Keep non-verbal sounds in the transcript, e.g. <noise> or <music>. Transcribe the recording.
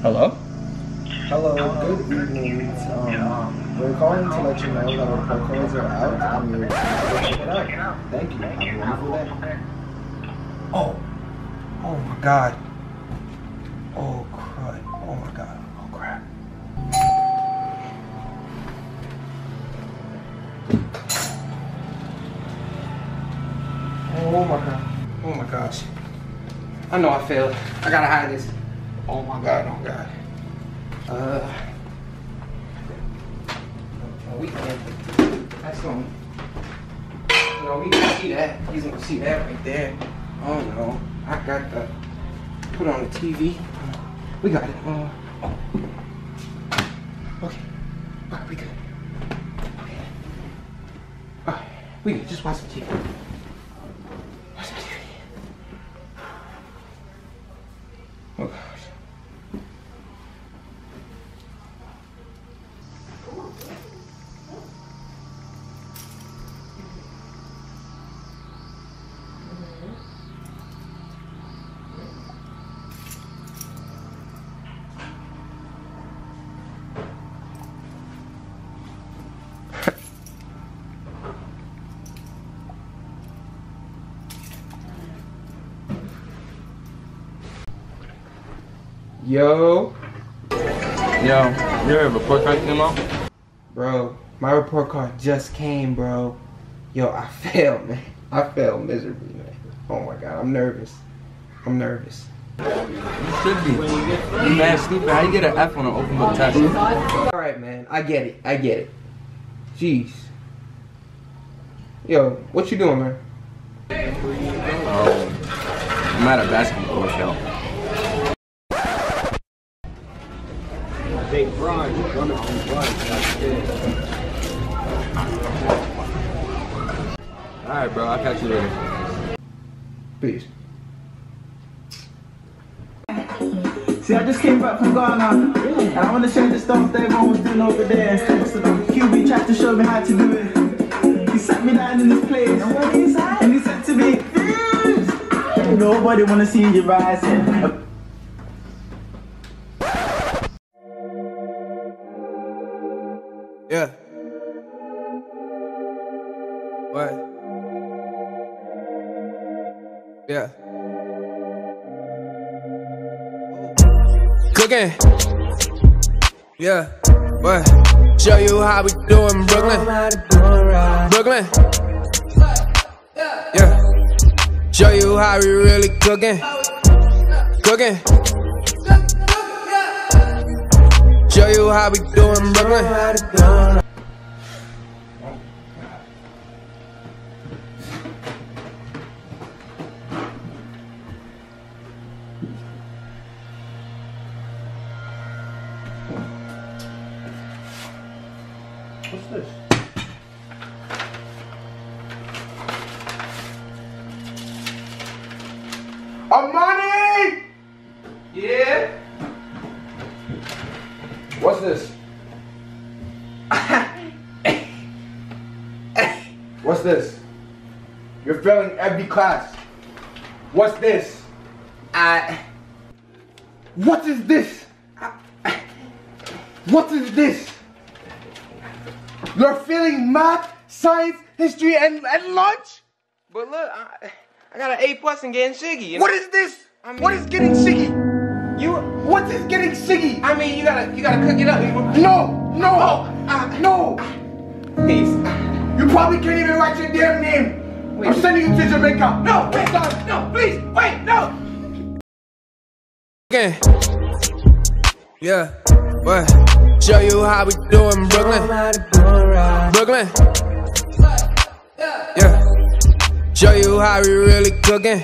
Hello? Hello, good evening. Um, we're calling to let you know that our report cards are out and you're check it out. Thank you. Have a wonderful day. Oh, oh my god. Oh crud. Oh my god. Oh crap. Oh my god. Oh my gosh. I know I failed. I gotta hide this. Oh my god. Oh god. Uh. We can't. That's gonna. No, we can see that. He's gonna see that right there. Oh no. I got the. Put on the TV. We got it. Uh, oh. Okay. Alright, we good. Okay. Alright, we good. Just watch some TV. Watch some TV. Oh Yo, Yo, your report card came out? bro, my report card just came, bro. Yo, I <laughs> failed, man. I failed miserably, man. Oh my god, I'm nervous. I'm nervous. You should be. You mad stupid. How you get an F on an open book test? All right, man. I get it. I get it. Jeez. Yo, what you doing, man? Oh, I'm at a basketball court, yo. Brian, one of them That's it. Alright, bro. I'll catch you later. Peace. See, I just came back from Ghana. And I want to share the stuff that everyone was doing over there. So the QB tried to show me how to do it. He sat me down in this place. And he said to me, "Mm, Nobody want to see you rising. Yeah. What? Yeah. Cooking. Yeah. What? Show you how we do in Brooklyn. Brooklyn. Yeah. Show you how we really cooking. Cooking. Show you how we do in Brooklyn. What's this? Amani! Yeah? What's this? What's this? You're failing every class. What's this? I. What is this? What is this? You're failing math, science, history, and, and lunch? But look, I, I got an A plus and getting shiggy. What is this? I mean- what is getting siggy? You? What is getting siggy? I mean, you gotta you gotta cook it up. No, no, Oh, uh, no. Please. You probably can't even write your damn name. I'm sending you to Jamaica. No, wait, God, no, please, wait, no. Okay. Yeah. What? Show you how we do in Brooklyn. Brooklyn. Yeah. Show you how we really cooking.